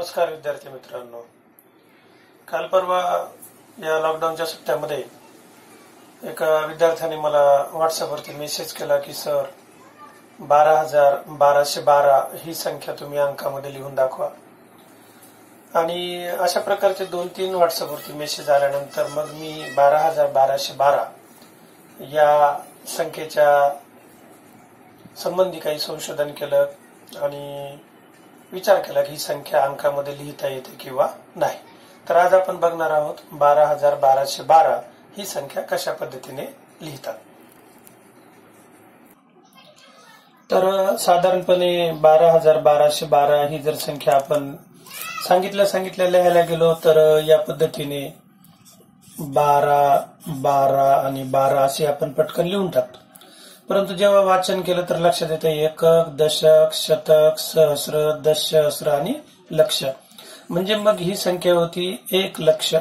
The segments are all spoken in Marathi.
नमस्कार विद्यार्थी मित्रांनो. काल परवा या लॉकडाऊनच्या सुट्ट्यामध्ये एका विद्यार्थ्याने मला व्हॉट्सअपवरती मेसेज केला की सर बारा हजार बाराशे बारा ही संख्या तुम्ही अंकामध्ये लिहून दाखवा. आणि अशा प्रकारचे दोन तीन व्हॉट्सअपवरती मेसेज आल्यानंतर मग मी बारा हजार बाराशे बारा या संख्येच्या संबंधी काही संशोधन केलं आणि विचार केला की ही संख्या अंकामध्ये लिहिता येते किंवा नाही. तर आज आपण बघणार आहोत बारा हजार बाराशे बारा ही संख्या कशा पद्धतीने लिहितात. तर साधारणपणे बारा हजार बाराशे बारा ही जर संख्या आपण सांगितल्या सांगितल्या लिहायला गेलो तर या पद्धतीने बारा बारा आणि बारा असे आपण पटकन लिहून टाकतो. परंतु जेव्हा वाचन केलं तर लक्षात येतं एकक दशक शतक सहस्र दशहस्र आणि लक्ष. म्हणजे मग ही संख्या होती एक लक्ष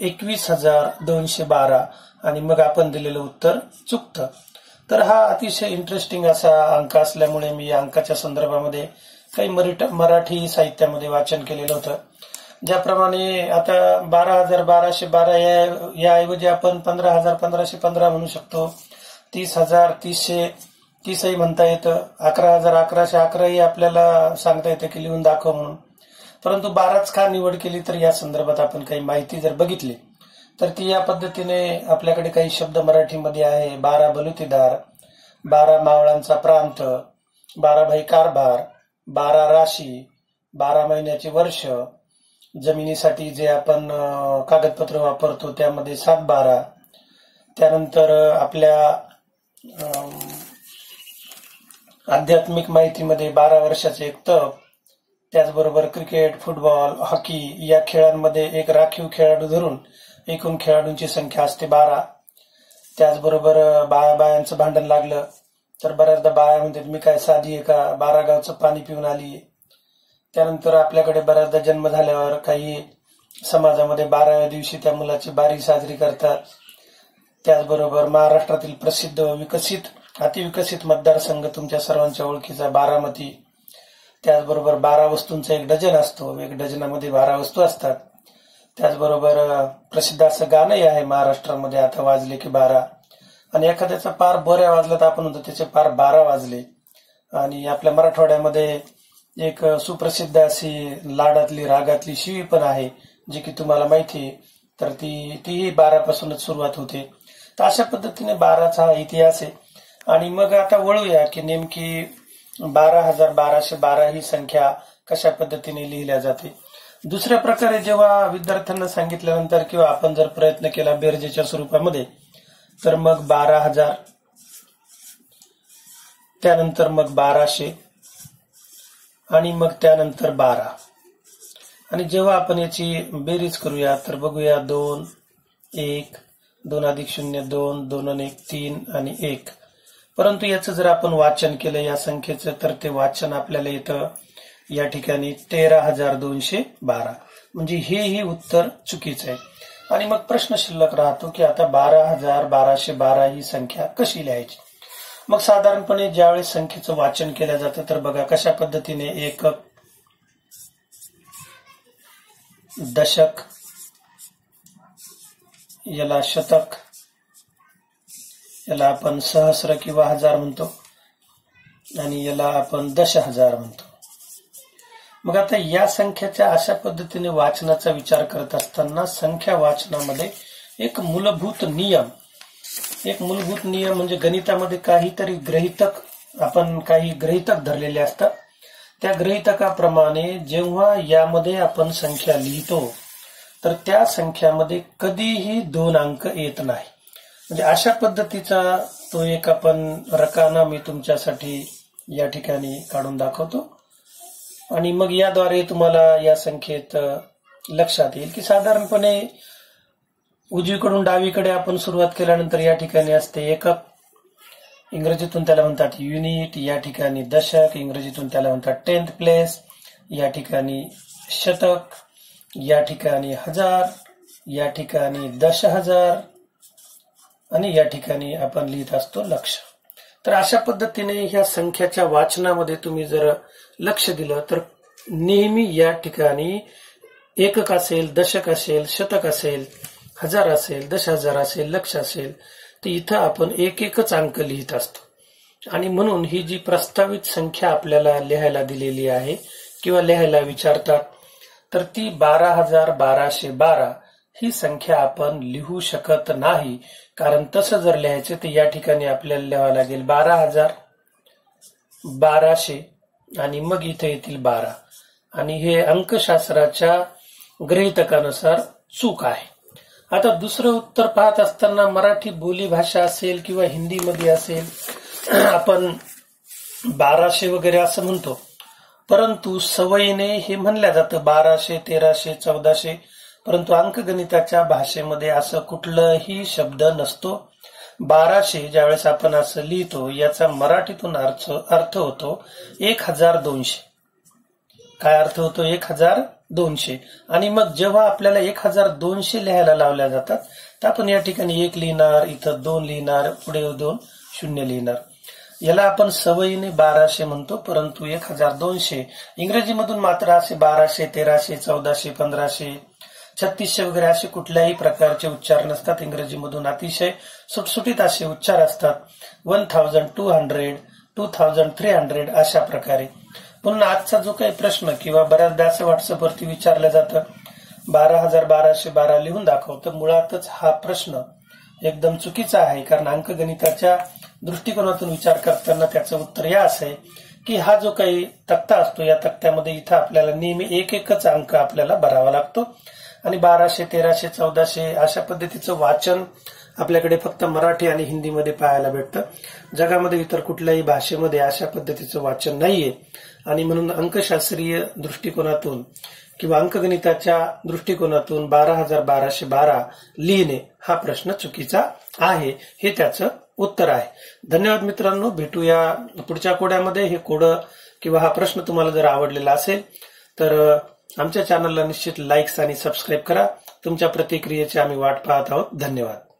एकवीस हजार दोनशे बारा आणि मग आपण दिलेलं उत्तर चुकतं. तर हा अतिशय इंटरेस्टिंग असा अंक असल्यामुळे मी या अंकाच्या संदर्भामध्ये काही मराठी साहित्यामध्ये वाचन केलेलं होतं. ज्याप्रमाणे आता बारा हजार बाराशे बारा याऐवजी आपण पंधरा हजार पंधराशे पंधरा म्हणू शकतो. तीस हजार तीसशे तीसही म्हणता येतं. अकरा हजार अकराशे अकराही आपल्याला सांगता येतं की लिहून दाखव म्हणून. परंतु बाराच का निवड केली तर या संदर्भात आपण काही माहिती जर बघितली तर ती या पद्धतीने आपल्याकडे काही शब्द मराठीमध्ये आहे. बारा बलुतीदार बारा मावळांचा प्रांत बाराभाई कारभार बारा राशी बारा महिन्याचे वर्ष जमिनीसाठी जे आपण कागदपत्र वापरतो त्यामध्ये सात बारा. त्यानंतर आपल्या आध्यात्मिक माहितीमध्ये बारा वर्षाचे एक तप त्याचबरोबर क्रिकेट फुटबॉल हॉकी या खेळांमध्ये एक राखीव खेळाडू धरून एकूण खेळाडूंची संख्या असते बारा. त्याचबरोबर बाया बायांचं भांडण लागलं तर बऱ्याचदा बाया म्हणतात मी काय साधी आहे का? बारा गावचं पाणी पिऊन आली त्यानंतर आपल्याकडे बऱ्याचदा जन्म झाल्यावर काही समाजामध्ये बाराव्या दिवशी त्या मुलाची बारी साजरी करतात. त्याचबरोबर महाराष्ट्रातील प्रसिद्ध विकसित अतिविकसित मतदारसंघ तुमच्या सर्वांच्या ओळखीचा बारामती. त्याचबरोबर बारा वस्तूंचा एक डझन असतो. एक डझनामध्ये बारा वस्तू असतात. त्याचबरोबर प्रसिद्ध असं गाणंही आहे महाराष्ट्रामध्ये आता वाजले की बारा. आणि एखाद्याचा पार बऱ्या वाजला तर आपण म्हणतो त्याचे पार बारा वाजले. आणि आपल्या मराठवाड्यामध्ये एक सुप्रसिद्ध अशी लाडातली रागातली शिवी पण आहे जी की तुम्हाला माहिती आहे. तर ती तीही बारापासूनच सुरुवात होते. तर अशा पद्धतीने बाराचा हा इतिहास आहे. आणि मग आता वळूया की नेमकी बारा हजार बाराशे बारा ही संख्या कशा पद्धतीने लिहिल्या जाते. दुसऱ्या प्रकारे जेव्हा विद्यार्थ्यांना सांगितल्यानंतर किंवा आपण जर प्रयत्न केला बेरजेच्या स्वरूपामध्ये तर मग बारा हजार त्यानंतर मग बाराशे आणि मग त्यानंतर बारा. आणि जेव्हा आपण याची बेरीज करूया तर बघूया दोन एक दोन अधिक शून्य दोन दोन एक तीन आणि एक. परंतु याचं जर आपण वाचन केलं या संख्येचं तर ते वाचन आपल्याला येतं या ठिकाणी तेरा हजार दोनशे बारा. म्हणजे हेही उत्तर चुकीचं आहे. आणि मग प्रश्न शिल्लक राहतो की आता बारा हजार बाराशे बारा ही संख्या कशी लिहायची? मग साधारणपणे ज्यावेळेस संख्येचं वाचन केलं जातं तर बघा कशा पद्धतीने एकक दशक याला शतक याला आपण सहस्र किंवा हजार म्हणतो आणि याला आपण दश हजार म्हणतो. मग आता या संख्याच्या अशा पद्धतीने वाचनाचा विचार करत असताना संख्या वाचनामध्ये एक मूलभूत नियम एक मूलभूत नियम म्हणजे गणितामध्ये काहीतरी ग्रहितक आपण काही ग्रहितक धरलेले असतात. त्या ग्रहितकाप्रमाणे जेव्हा यामध्ये आपण संख्या लिहितो तर त्या संख्यामध्ये कधीही दोन अंक येत नाही. म्हणजे अशा पद्धतीचा तो एक आपण रकाना मी तुमच्यासाठी या ठिकाणी काढून दाखवतो. आणि मग याद्वारे तुम्हाला या संख्येत लक्षात येईल की साधारणपणे उजवीकडून डावीकडे आपण सुरुवात केल्यानंतर या ठिकाणी असते एकक. इंग्रजीतून त्याला म्हणतात युनिट या ठिकाणी दशक इंग्रजीतून त्याला म्हणतात टेन्थ प्लेस या ठिकाणी शतक. या ठिकाणी हजार या ठिकाणी दश हजार आणि या ठिकाणी आपण लिहित असतो लक्ष. तर अशा पद्धतीने ह्या संख्याच्या वाचनामध्ये तुम्ही जर लक्ष दिलं तर नेहमी या ठिकाणी एकक असेल दशक असेल शतक असेल हजार असेल दश हजार असेल लक्ष असेल तर इथं आपण एक एकच अंक लिहित असतो. आणि म्हणून ही जी प्रस्तावित संख्या आपल्याला लिहायला दिलेली आहे किंवा लिहायला विचारतात तर ती बारा हजार बाराशे बारा ही संख्या आपण लिहू शकत नाही. कारण तसं जर लिहायचं तर या ठिकाणी आपल्याला लिहावं लागेल बारा हजार बाराशे आणि मग इथे येतील बारा. आणि हे अंकशास्त्राच्या गृहितकानुसार चूक आहे. आता दुसरं उत्तर पाहत असताना मराठी बोली भाषा असेल किंवा हिंदीमध्ये असेल आपण बाराशे वगैरे असं म्हणतो. परंतु सवयीने हे म्हणल्या जातं बाराशे तेराशे चौदाशे. परंतु अंकगणिताच्या भाषेमध्ये असं कुठलंही शब्द नसतो. बाराशे ज्यावेळेस आपण असं लिहितो याचा मराठीतून अर्थ अर्थ होतो एक हजार दोनशे. काय अर्थ होतो? एक हजार दोनशे. आणि मग जेव्हा आपल्याला एक हजार दोनशे लिहायला लावल्या जातात तर आपण या ठिकाणी एक लिहिणार इथं दोन लिहिणार पुढे दोन शून्य लिहिणार. याला आपण सवयीने बाराशे म्हणतो परंतु एक हजार दोनशे. इंग्रजीमधून मात्र असे बाराशे तेराशे चौदाशे पंधराशे छत्तीसशे वगैरे असे कुठल्याही प्रकारचे उच्चार नसतात. इंग्रजीमधून अतिशय सुटसुटीत असे उच्चार असतात. One thousand two hundred two thousand three hundred अशा प्रकारे. म्हणून आजचा जो काही प्रश्न किंवा बऱ्याचदा असं व्हॉट्सअपवरती विचारलं जातं बारा हजार बाराशे बारा लिहून दाखव तर मुळातच हा प्रश्न एकदम चुकीचा आहे कारण अंकगणिताच्या दृष्टिकोनातून विचार करताना त्याचं उत्तर या असं आहे की हा जो काही तक्ता असतो या तक्त्यामध्ये इथं आपल्याला नेहमी एक एकच अंक आपल्याला भरावा लागतो. आणि बाराशे तेराशे चौदाशे अशा पद्धतीचं वाचन आपल्याकडे फक्त मराठी आणि हिंदीमध्ये पाहायला भेटतं. जगामध्ये इतर कुठल्याही भाषेमध्ये अशा पद्धतीचं वाचन नाहीये. आणि म्हणून अंकशास्त्रीय दृष्टिकोनातून किंवा अंकगणिताच्या दृष्टिकोनातून बारा हजार बाराशे बारा लिहिणे हा प्रश्न चुकीचा आहे. हे त्याचं उत्तर आहे. धन्यवाद मित्रांनो. भेटूया पुढच्या कोड्यामध्ये हे कोड किंवा हा प्रश्न तुम्हाला जर आवडलेला असेल तर आमच्या चॅनलला निश्चित लाईक्स आणि सबस्क्राईब करा. तुमच्या प्रतिक्रियेची आम्ही वाट पाहत आहोत. धन्यवाद.